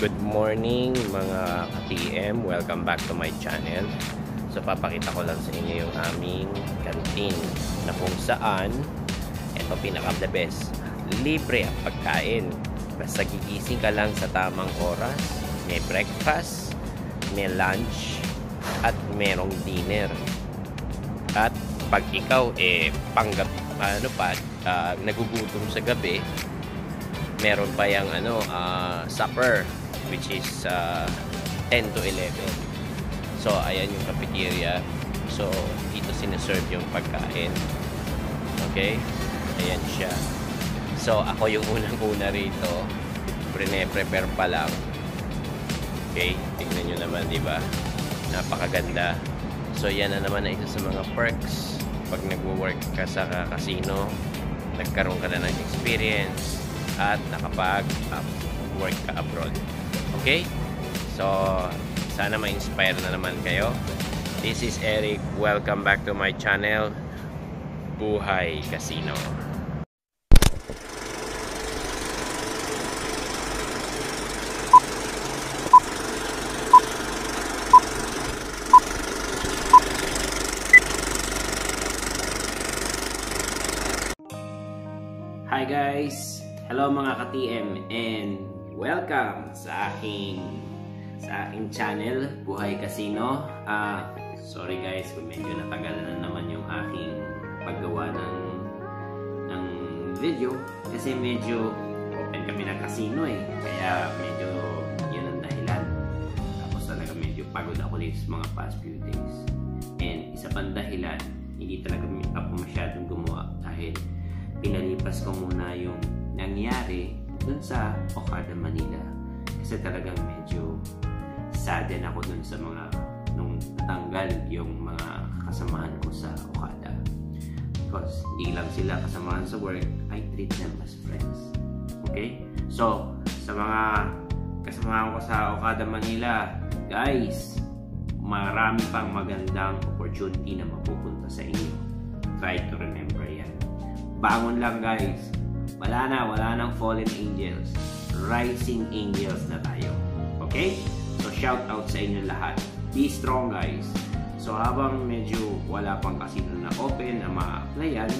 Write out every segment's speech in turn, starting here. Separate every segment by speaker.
Speaker 1: Good morning mga ka-TM. Welcome back to my channel. So papakita ko lang sa inyo yung aming canteen na kung saan ito pinaka the best. Libre ang pagkain. Basta gigising ka lang sa tamang oras. May breakfast, may lunch, at merong dinner. At pag ikaw eh panggap ano pa uh, nagugutom sa gabi, meron pa yung ano uh, supper which is uh, 10 to 11. So, ayan yung cafeteria. So, dito sineserve yung pagkain. Okay? Ayan siya. So, ako yung unang-una rito. Prine-prepare pa lang. Okay? Tingnan nyo naman, di ba? Napakaganda. So, yan na naman na isa sa mga perks. Pag nagwo-work ka sa casino, nagkaroon ka na ng experience at nakapag-work ka abroad. Okay? So, sana ma-inspire na naman kayo. This is Eric. Welcome back to my channel, Buhay Casino. Hi guys! Hello mga ka-TM and welcome sa aking sa aking channel Buhay Casino. Ah, uh, sorry guys kung medyo natagal na naman yung aking paggawa ng ng video kasi medyo open kami ng casino eh. Kaya medyo yun ang dahilan. Tapos talaga medyo pagod ako sa mga past few days. And isa pang dahilan, hindi talaga ako masyadong gumawa dahil pinalipas ko muna yung nangyari dun sa Okada, Manila. Kasi talagang medyo sadden ako dun sa mga nung natanggal yung mga kasamahan ko sa Okada. Because hindi lang sila kasamahan sa work, I treat them as friends. Okay? So, sa mga kasamahan ko sa Okada, Manila, guys, marami pang magandang opportunity na mapupunta sa inyo. Try to remember yan. Bangon lang guys wala na, wala nang fallen angels. Rising angels na tayo. Okay? So, shout out sa inyo lahat. Be strong, guys. So, habang medyo wala pang casino na open na ma-applyan,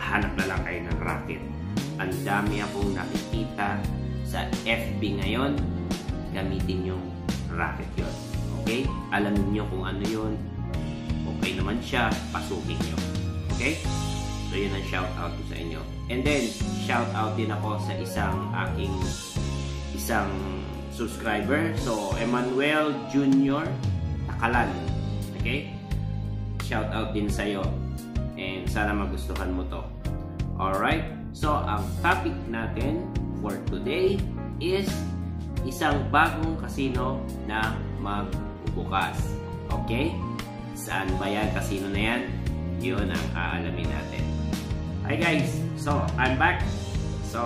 Speaker 1: hanap na lang kayo ng racket. Ang dami akong nakikita sa FB ngayon. Gamitin yung racket yon. Okay? Alamin nyo kung ano yun. Okay naman siya, pasukin nyo. Okay? So, yun ang shout out ko sa inyo. And then, shout out din ako sa isang aking isang subscriber. So, Emmanuel Junior Takalan. Okay? Shout out din sa iyo. And sana magustuhan mo to. Alright? So, ang topic natin for today is isang bagong casino na magbubukas. Okay? Saan ba yan? Casino na yan? Yun ang aalamin natin. Hi guys! So, I'm back. So,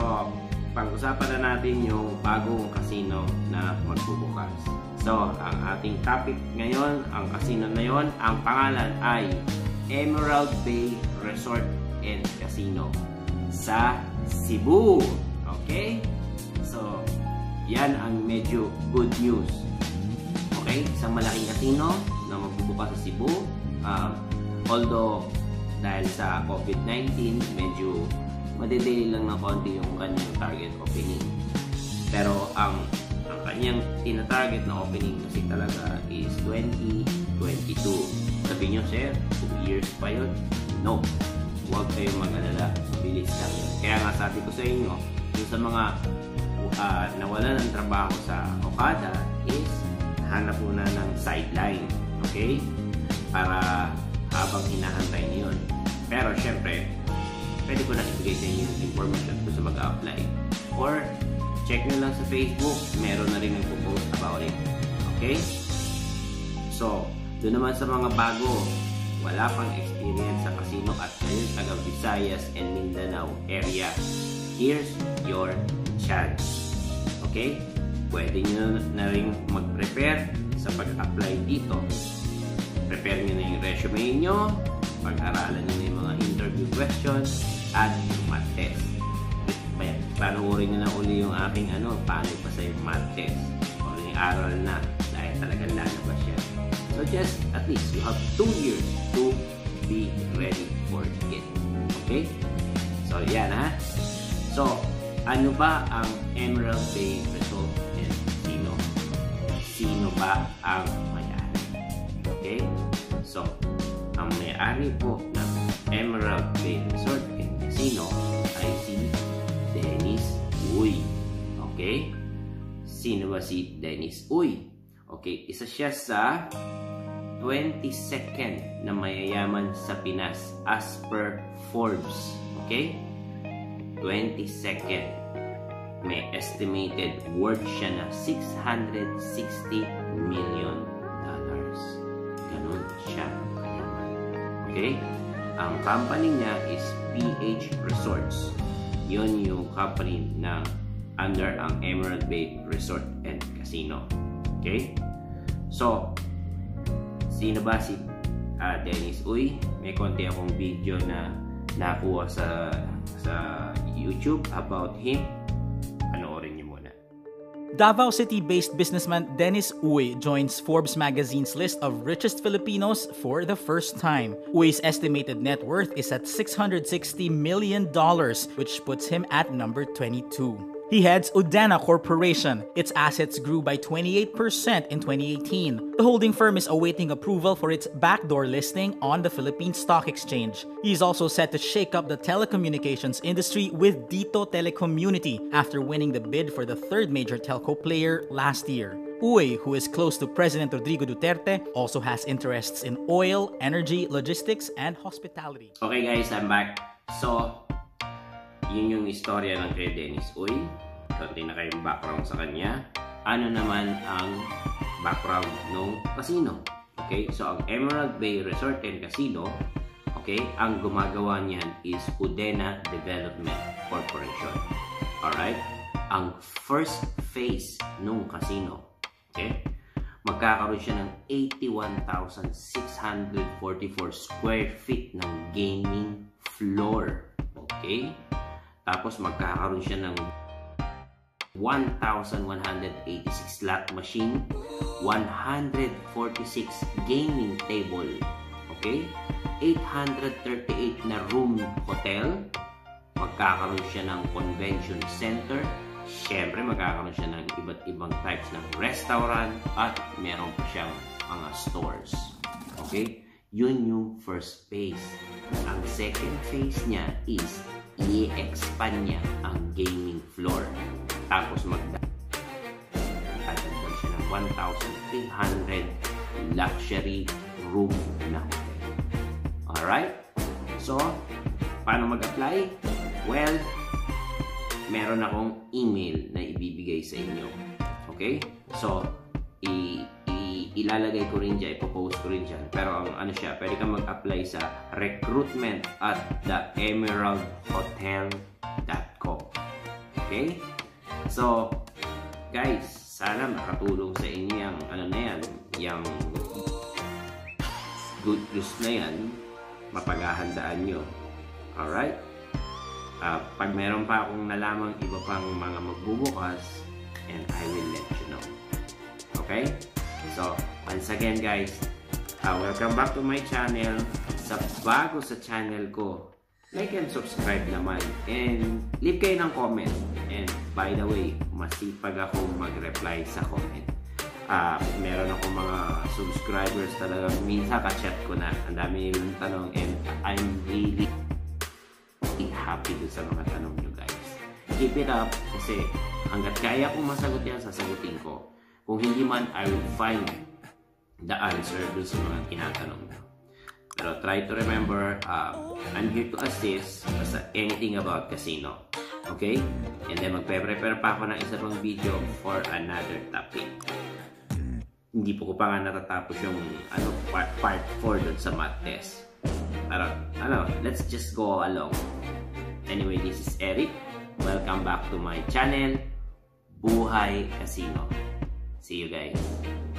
Speaker 1: pag-usapan na natin yung bagong casino na magbubukas. So, ang ating topic ngayon, ang casino na yon, ang pangalan ay Emerald Bay Resort and Casino sa Cebu. Okay? So, yan ang medyo good news. Okay? Isang malaking casino na magbubukas sa Cebu. Uh, although dahil sa COVID-19, medyo madedelay lang ng konti yung kanyang target opening. Pero ang ang kanyang tina-target na opening kasi talaga is 2022. Sabi nyo, sir, 2 years pa yun? No. Huwag kayong mag-alala. Bilis lang yun. Kaya nga sabi ko sa inyo, yung sa mga uh, nawala ng trabaho sa Okada is hanap muna ng sideline. Okay? Para habang hinahantay niyo. Pero syempre, pwede ko na ibigay sa inyo yung information ko sa mag-apply. Or, check nyo lang sa Facebook, meron na rin nagpo-post about it. Okay? So, doon naman sa mga bago, wala pang experience sa casino at ngayon taga Visayas and Mindanao area. Here's your chance. Okay? Pwede nyo na rin mag-prepare sa pag-apply dito prepare nyo na yung resume nyo, pag-aralan nyo na yung mga interview questions, at yung math test. Bayan. panoorin nyo na uli yung aking ano, paano pa sa yung math test. O yung aral na dahil talagang lalabas yan. So just at least you have 2 years to be ready for it. Okay? So yan ha. So, ano ba ang Emerald Bay Resort and sino? Sino ba ang may-ari? Okay? So, ang may-ari po ng Emerald Bay Resort and Casino ay si Dennis Uy. Okay? Sino ba si Dennis Uy? Okay, isa siya sa 22nd na mayayaman sa Pinas as per Forbes. Okay? 22nd. May estimated worth siya na 660 million Okay? Ang company niya is PH Resorts. Yun yung company na under ang Emerald Bay Resort and Casino. Okay? So, sino ba si uh, Dennis Uy? May konti akong video na nakuha sa sa YouTube about him.
Speaker 2: Davao City-based businessman Dennis Uy joins Forbes magazine's list of richest Filipinos for the first time. Uy's estimated net worth is at $660 million, which puts him at number 22. He heads Udana Corporation. Its assets grew by 28% in 2018. The holding firm is awaiting approval for its backdoor listing on the Philippine Stock Exchange. He is also set to shake up the telecommunications industry with Dito Telecommunity after winning the bid for the third major telco player last year. Uy, who is close to President Rodrigo Duterte, also has interests in oil, energy, logistics, and hospitality.
Speaker 1: Okay guys, I'm back. So, yun yung istorya ng kay Dennis Uy. Konti na kayong background sa kanya. Ano naman ang background ng casino? Okay, so ang Emerald Bay Resort and Casino, okay, ang gumagawa niyan is Udena Development Corporation. Alright? Ang first phase nung casino, okay, magkakaroon siya ng 81,644 square feet ng gaming floor. Okay? Tapos magkakaroon siya ng 1,186 slot machine, 146 gaming table, okay? 838 na room hotel, magkakaroon siya ng convention center, syempre magkakaroon siya ng iba't ibang types ng restaurant at meron pa siyang mga stores. Okay? Yun yung first phase. Ang second phase niya is i-expand niya ang gaming floor. Tapos magdagdag siya ng 1,300 luxury room na hotel. Alright? So, paano mag-apply? Well, meron akong email na ibibigay sa inyo. Okay? So, i ilalagay ko rin dyan, ipopost ko rin dyan. Pero ang ano siya, pwede kang mag-apply sa recruitment at theemeraldhotel.com. Okay? So, guys, sana makatulong sa inyo yung ano na yan, yung good news na yan, mapaghahandaan nyo. Alright? Uh, pag meron pa akong nalamang iba pang mga magbubukas, and I will let you know. Okay? So, once again guys, uh, welcome back to my channel. Sa bago sa channel ko, like and subscribe naman. And leave kayo ng comment. And by the way, masipag ako mag-reply sa comment. Uh, meron ako mga subscribers talaga. Minsan ka-chat ko na. Ang dami nilang tanong and I'm really happy dun sa mga tanong nyo guys. Keep it up kasi hanggat kaya kong masagot yan, sasagutin ko. Kung hindi man, I will find the answer dun sa mga tinatanong nyo. Pero try to remember, uh, I'm here to assist sa anything about casino. Okay? And then magpe-prepare pa ako ng isa pang video for another topic. Hindi po ko pa nga natatapos yung ano, part, part 4 dun sa math test. Pero, ano, let's just go along. Anyway, this is Eric. Welcome back to my channel, Buhay Casino. See you guys.